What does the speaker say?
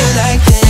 you like this.